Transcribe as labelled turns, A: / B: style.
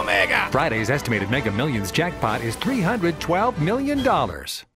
A: Omega!
B: Friday's estimated Mega Millions jackpot is $312 million.